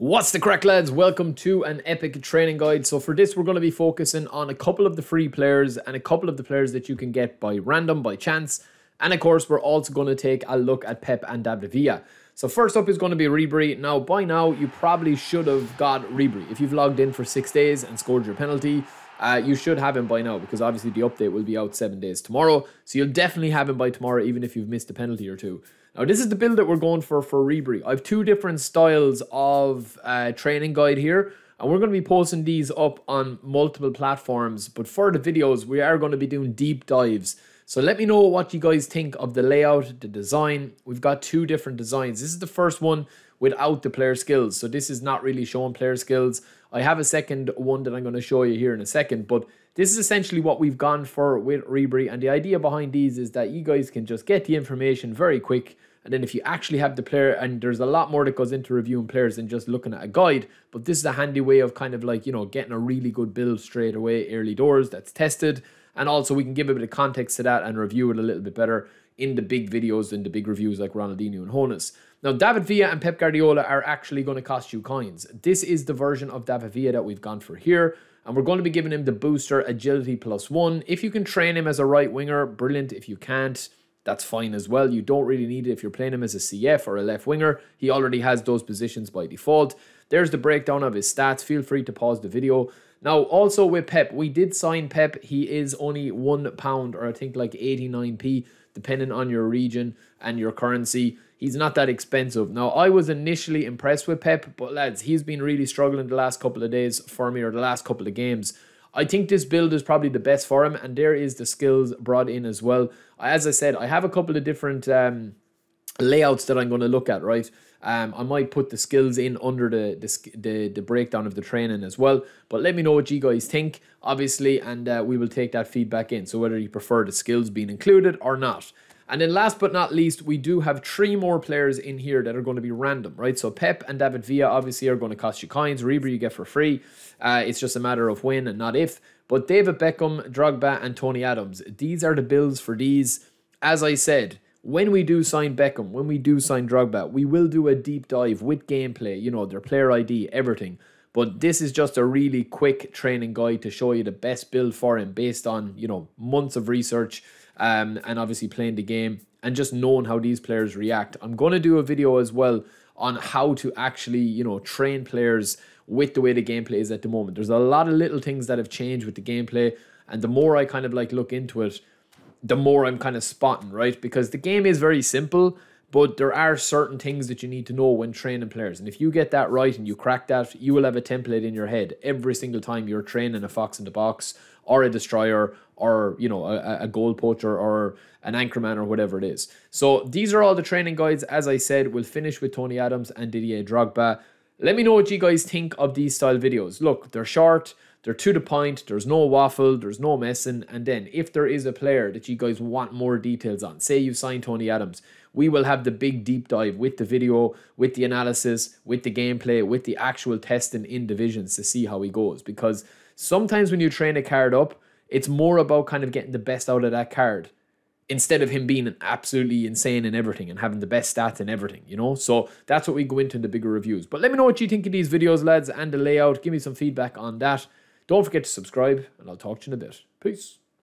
What's the crack lads? Welcome to an epic training guide. So for this we're going to be focusing on a couple of the free players and a couple of the players that you can get by random, by chance. And of course we're also going to take a look at Pep and David Villa. So first up is going to be Ribery. Now by now you probably should have got Ribery. If you've logged in for six days and scored your penalty, uh, you should have him by now because obviously the update will be out seven days tomorrow. So you'll definitely have him by tomorrow even if you've missed a penalty or two. Now, this is the build that we're going for for Ribery. I have two different styles of uh, training guide here, and we're going to be posting these up on multiple platforms. But for the videos, we are going to be doing deep dives. So let me know what you guys think of the layout, the design. We've got two different designs. This is the first one without the player skills. So this is not really showing player skills. I have a second one that I'm going to show you here in a second, but this is essentially what we've gone for with Ribery. And the idea behind these is that you guys can just get the information very quick and then if you actually have the player, and there's a lot more that goes into reviewing players than just looking at a guide, but this is a handy way of kind of like, you know, getting a really good build straight away early doors that's tested. And also we can give a bit of context to that and review it a little bit better in the big videos and the big reviews like Ronaldinho and Honus. Now, David Villa and Pep Guardiola are actually going to cost you coins. This is the version of David Villa that we've gone for here. And we're going to be giving him the booster agility plus one. If you can train him as a right winger, brilliant. If you can't, that's fine as well. You don't really need it if you're playing him as a CF or a left winger. He already has those positions by default. There's the breakdown of his stats. Feel free to pause the video. Now, also with Pep, we did sign Pep. He is only one pound or I think like 89p, depending on your region and your currency. He's not that expensive. Now, I was initially impressed with Pep, but lads, he's been really struggling the last couple of days for me or the last couple of games. I think this build is probably the best for him, and there is the skills brought in as well. As I said, I have a couple of different um, layouts that I'm going to look at, right? Um, I might put the skills in under the, the, the the breakdown of the training as well. But let me know what you guys think, obviously, and uh, we will take that feedback in. So whether you prefer the skills being included or not. And then last but not least, we do have three more players in here that are going to be random, right? So Pep and David Villa obviously are going to cost you coins. Ribery you get for free. Uh, it's just a matter of when and not if. But David Beckham, Drogba, and Tony Adams, these are the bills for these. As I said, when we do sign Beckham, when we do sign Drogba, we will do a deep dive with gameplay, you know, their player ID, everything. But this is just a really quick training guide to show you the best build for him based on, you know, months of research um, and obviously playing the game and just knowing how these players react. I'm going to do a video as well on how to actually, you know, train players with the way the gameplay is at the moment. There's a lot of little things that have changed with the gameplay, and the more I kind of like look into it, the more I'm kind of spotting, right? Because the game is very simple, but there are certain things that you need to know when training players. And if you get that right and you crack that, you will have a template in your head every single time you're training a fox in the box or a destroyer or you know a, a goal poacher or an anchorman or whatever it is. So these are all the training guides. As I said, we'll finish with Tony Adams and Didier Drogba. Let me know what you guys think of these style videos. Look, they're short, they're to the point, there's no waffle, there's no messing. And then if there is a player that you guys want more details on, say you've signed Tony Adams, we will have the big deep dive with the video, with the analysis, with the gameplay, with the actual testing in divisions to see how he goes. Because sometimes when you train a card up, it's more about kind of getting the best out of that card instead of him being absolutely insane in everything and having the best stats in everything, you know? So that's what we go into in the bigger reviews. But let me know what you think of these videos, lads, and the layout. Give me some feedback on that. Don't forget to subscribe, and I'll talk to you in a bit. Peace.